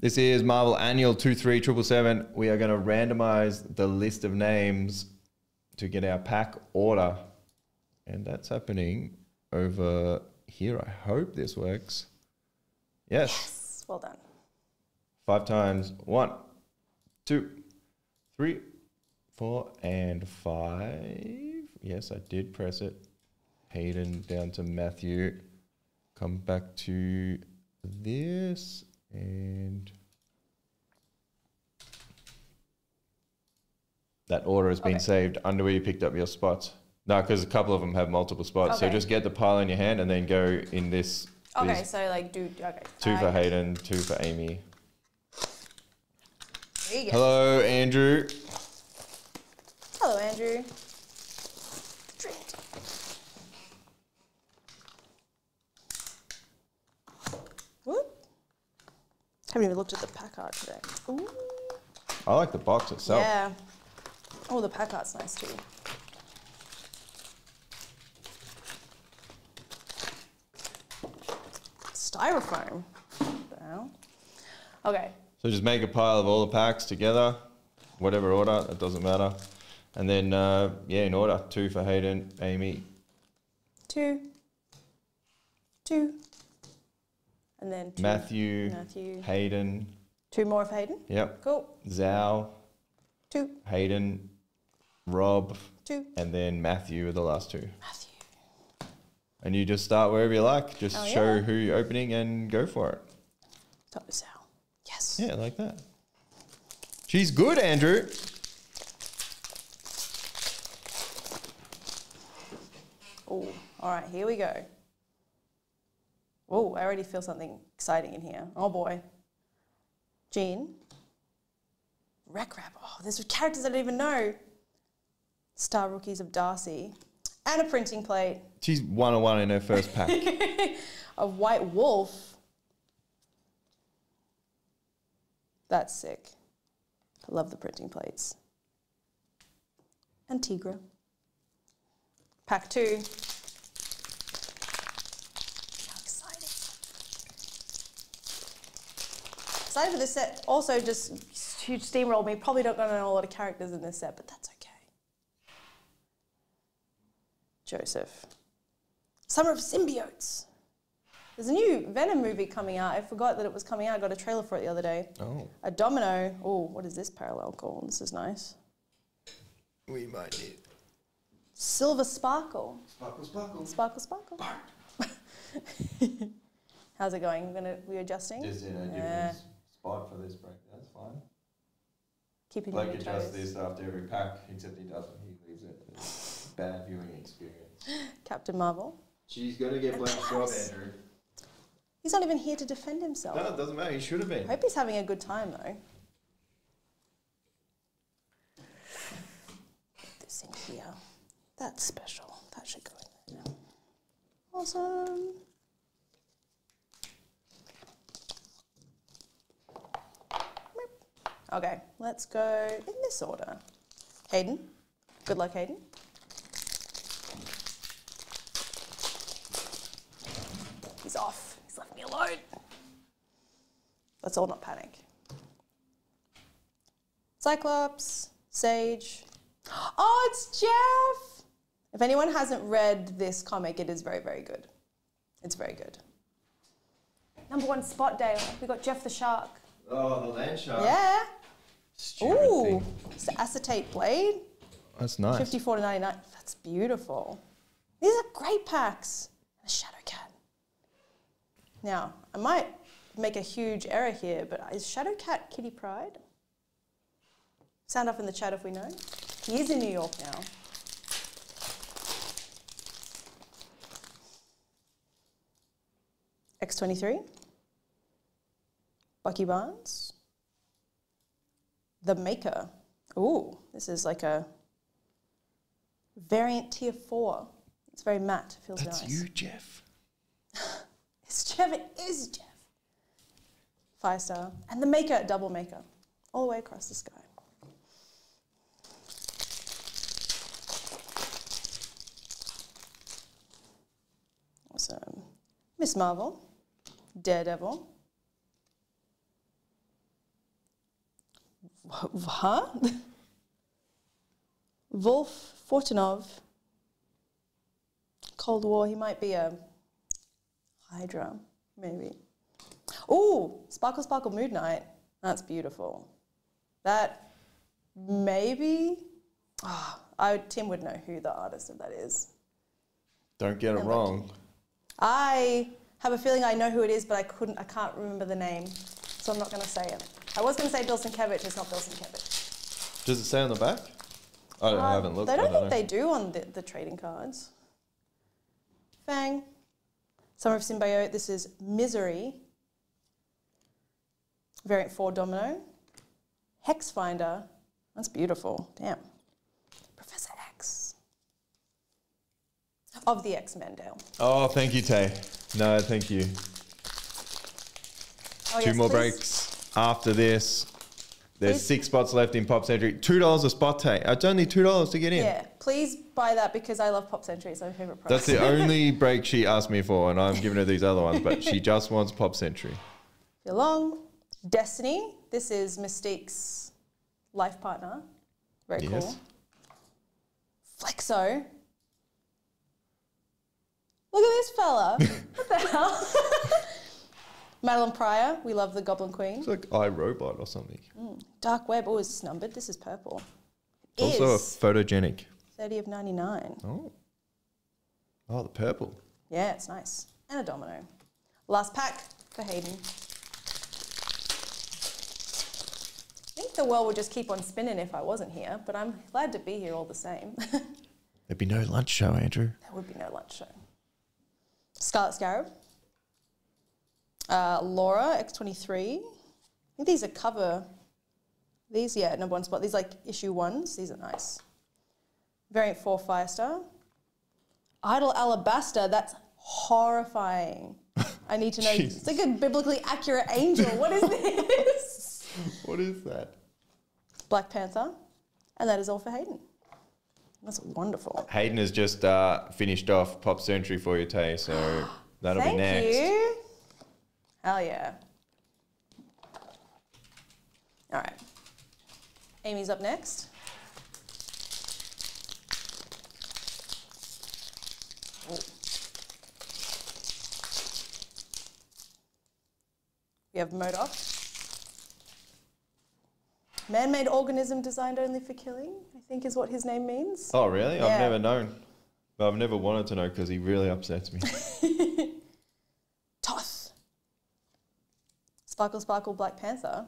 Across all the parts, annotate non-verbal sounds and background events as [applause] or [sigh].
This is Marvel Annual 23777. We are going to randomize the list of names to get our pack order. And that's happening over here. I hope this works. Yes. Yes, well done. Five times. One, two, three, four, and five. Yes, I did press it. Hayden down to Matthew. Come back to this and that order has been Okay. saved under where you picked up your spots. No, because a couple of them have multiple spots. So just get the pile in your hand and then go in this. Okay, this so like do okay. two for Hayden, two for Amy. There you go. Hello, Andrew. Hello, Andrew. Haven't even looked at the pack art today. Ooh. I like the box itself. Yeah. Oh, the pack art's nice too. Styrofoam. What the hell? Okay. So just make a pile of all the packs together, whatever order, it doesn't matter. And then, uh, yeah, in order, two for Hayden, Amy. Two. Two. And then two. Matthew, Matthew. Hayden, Two more of Hayden. yep, Cool. Zhao, Two. Hayden, Rob, Two. and then Matthew are the last two. Matthew. And you just start wherever you like, just Oh, show yeah. who you're opening and go for it. Top is out. Yes. Yeah, like that. She's good, Andrew. Oh, all right, here we go. Oh, I already feel something exciting in here. Oh boy. Jean. Wreck Rap. Oh, there's characters I don't even know. Star Rookies of Darcy. And a printing plate She's one on one in her first pack. [laughs] of White Wolf. That's sick. I love the printing plates. And Tigra. Pack two. How exciting. Excited for this set. Also, just huge steamroll me. Probably not going to know a lot of characters in this set, but that's okay. Joseph. Summer of Symbiotes. There's a new Venom movie coming out. I forgot that it was coming out. I got a trailer for it the other day. oh, A domino. Oh, what is this parallel called? This is nice. we might need. Silver Sparkle. Sparkle, sparkle. Sparkle, sparkle. [laughs] How's it going? We're gonna we adjusting? Just in Yeah. Spot for this break. That's fine. Keeping you on Blake adjusts this after every pack, except he doesn't. He leaves it. It's [laughs] bad viewing experience. Captain Marvel. She's gonna get Blake's job, Paris. Andrew. He's not even here to defend himself. No, it doesn't matter. He should have been. I hope he's having a good time though. Put this in here. That's special. That should go in there. Awesome. Okay, let's go in this order. Hayden. Good luck, Hayden. He's off. He's left me alone. Let's all not panic. Cyclops, Sage. [gasps] Oh, it's Jeff! If anyone hasn't read this comic, it is very, very good. It's very good. Number one spot, Dale. We got Jeff the Shark. Oh, the land shark. Yeah. Stupid Ooh, thing. it's the acetate blade. That's nice. 54 to 99. That's beautiful. These are great packs. A Shadow Cat. Now, I might make a huge error here, but is Shadow Cat Kitty Pryde? Sound off in the chat if we know. He is in New York now. X23. Bucky Barnes. The Maker. Ooh, this is like a variant tier four. It's very matte. Feels That's nice. you, Jeff. [laughs] It's Jeff. It is Jeff. Five star. And the Maker, double Maker, all the way across the sky. Awesome. Miss Marvel, Daredevil, Huh? Wolf Fortunov. Cold War, he might be a Hydra, maybe. Ooh, Sparkle Sparkle Moon Knight. That's beautiful. That maybe. ah, I Tim would know who the artist of that is. Don't get it wrong. I have a feeling I know who it is, but I couldn't. I can't remember the name, so I'm not going to say it. I was going to say Bill Sienkiewicz. It's not Bill Sienkiewicz. Does it say on the back? I, don't, I Um, haven't looked. They don't don't think know. they do on the, the trading cards. Fang. Summer of Symbiote. This is Misery. Variant 4 Domino. Hex Finder. That's beautiful. Damn. Professor X. Of the X Men, Dale. Oh, thank you, Tay. No, thank you. Oh, Two yes, more please. breaks after this. There's Please. six spots left in Pop Century. Two dollars a spot, take. It's only two dollars to get in. Yeah, please buy that because I love Pop Century. It's my favorite product. That's the only [laughs] break she asked me for, and I'm giving her these other ones, but she just wants Pop Century. You're long. Destiny. This is Mystique's life partner. Very Yes. cool. Flexo. Look at this fella. what the [laughs] hell? [laughs] Madelyne Pryor. We love the Goblin Queen. It's like iRobot or something. Mm. Dark Web. Oh, it's numbered. This is purple. Also a photogenic. 30 of 99. Oh. Oh, the purple. Yeah, it's nice. And a domino. Last pack for Hayden. I think the world would just keep on spinning if I wasn't here, but I'm glad to be here all the same. [laughs] There'd be no lunch show, Andrew. there would be no lunch show. Scarlet Scarab. Uh, Laura, X23. I think these are cover. These, yeah, number one spot. These like issue ones. These are nice. Variant 4 Firestar. Idol Alabaster. That's horrifying. I need to know. [laughs] It's like a biblically accurate angel. What is this? [laughs] What is that? Black Panther. And that is all for Hayden. That's wonderful. Hayden has just uh, finished off Pop Century for you, Tay, so [gasps] that'll be next. you. Hell yeah. All right. Amy's up next. Ooh. We have MODOK. Man-made organism designed only for killing, I think is what his name means. Oh, really? I've never known. But I've never wanted to know because he really upsets me. [laughs] Sparkle Sparkle Black Panther.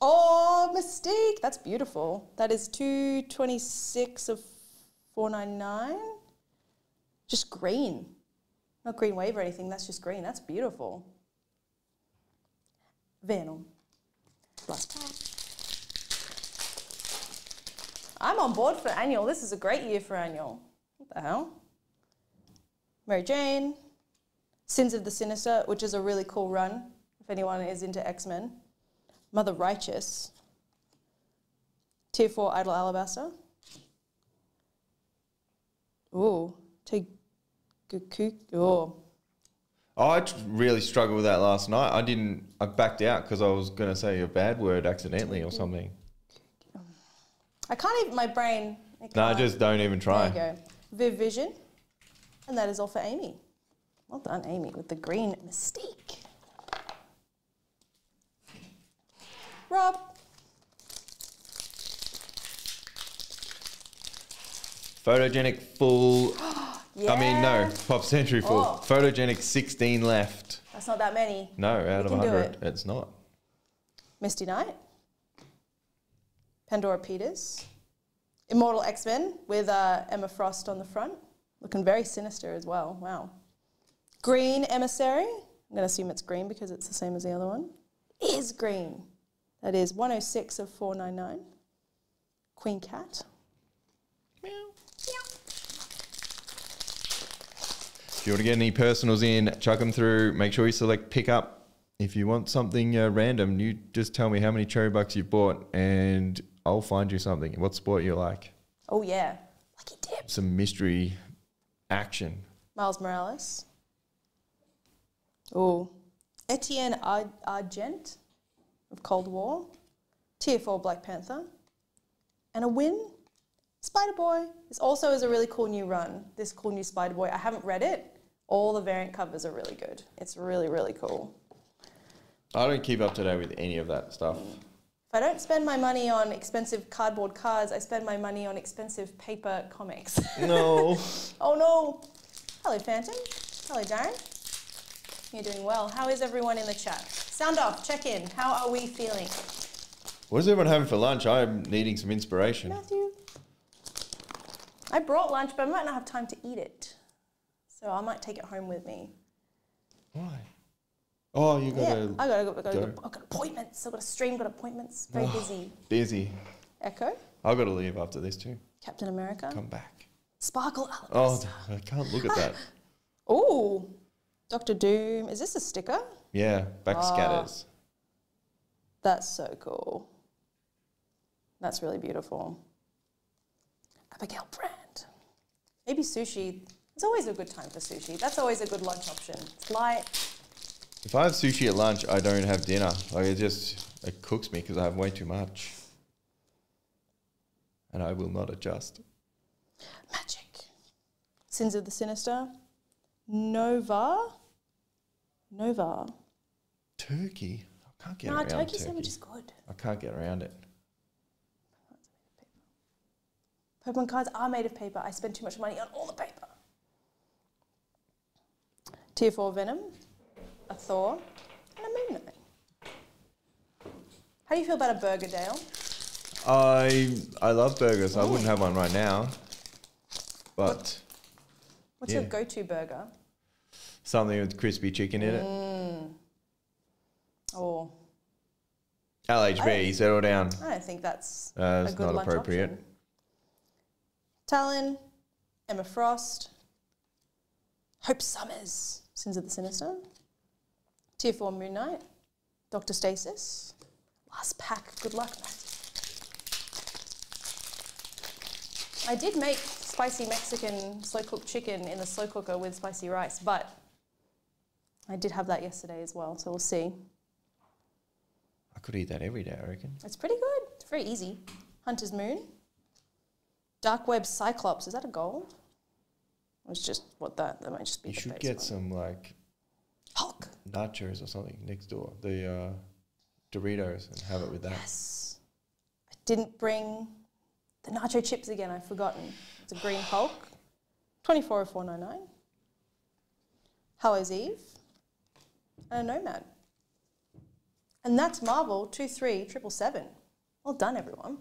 Oh, Mystique. That's beautiful. That is 226 of 499. Just green. Not green wave or anything. That's just green. That's beautiful. Venom. Last pack. I'm on board for annual. This is a great year for annual. What the hell? Mary Jane. Sins of the Sinister, which is a really cool run if anyone is into X Men. Mother Righteous. Tier 4 Idol Alabaster. Ooh. Take Oh. I really struggled with that last night. I didn't. I backed out because I was going to say a bad word accidentally or something. I can't even, my brain. No, just don't even try. There you go. Viv Vision. And that is all for Amy. Well done, Amy, with the green mystique. Rob. Photogenic full. [gasps] I mean, no, Pop Century full. Oh. Photogenic 16 left. That's not that many. No, out of can do 100. It's not. Misty Knight. Pandora Peters. Immortal X Men with uh, Emma Frost on the front. Looking very sinister as well. Wow. Green Emissary. I'm going to assume it's green because it's the same as the other one. Is green. That is 106 of 499. Queen Cat. If you want to get any personals in, chuck them through. Make sure you select pick up. If you want something uh, random, you just tell me how many cherry bucks you've bought, and I'll find you something. What sport you like? Oh, yeah. Lucky Dip. Some mystery action. Miles Morales. Oh. Etienne Ar- Argent of Cold War. Tier 4 Black Panther. And a win. Spider Boy. This also is a really cool new run. This cool new Spider Boy. I haven't read it. All the variant covers are really good. It's really, really cool. I don't keep up to date with any of that stuff. If I don't spend my money on expensive cardboard cards, I spend my money on expensive paper comics. No. [laughs] oh no! Hello, Phantom. Hello, Darren. You're doing well. How is everyone in the chat? Sound off, check in. How are we feeling? what is everyone having for lunch? I'm needing some inspiration. Matthew. I brought lunch, but I might not have time to eat it. So I might take it home with me. Why? Oh, you yeah, gotta I gotta go. I gotta go. go. I've got appointments. I've got a stream, got appointments. Very busy. busy. Echo, I've got to leave after this too. Captain America, Come back. Sparkle Oh, I can't look at that. [laughs] Oh, Doctor Doom. Is this a sticker? Yeah, back Ah. scatters. That's so cool. That's really beautiful. Abigail Brand. Maybe sushi. It's always a good time for sushi. That's always a good lunch option. It's light. If I have sushi at lunch, I don't have dinner. Like it just it cooks me because I have way too much, and I will not adjust. Magic. Sins of the Sinister. Nova. Nova. Turkey. I can't get Nah, around turkey turkey. sandwich is good. I can't get around it. Pokemon cards are made of paper. I spend too much money on all the paper. Tier 4 Venom, a Thor, and a Moon Knight. How do you feel about a Burger Dale? I I love burgers. I wouldn't have one right now, but what, What's Yeah. your go to burger? something with crispy chicken in it. Mm. Oh, LHB, settle down. I don't think that's Uh, a good not lunch appropriate. option. Talon, Emma Frost, Hope Summers, Sins of the Sinister, Tier 4 Moon Knight, Dr. Stasis, Last Pack, good luck, Matthew. I did make spicy Mexican slow cooked chicken in the slow cooker with spicy rice, but I did have that yesterday as well, so we'll see. I could eat that every day. I reckon. It's pretty good. It's very easy. Hunter's Moon. Dark Web Cyclops. Is that a gold? It's just what that. That might just be You should get one. some like Hulk. nachos or something next door. The uh, Doritos and have it with that. Yes. I didn't bring the nacho chips again. I've forgotten. It's a green Hulk. Twenty-four oh four nine nine. Hallows Eve. And a Nomad. And that's Marvel two three triple seven. Well done, everyone.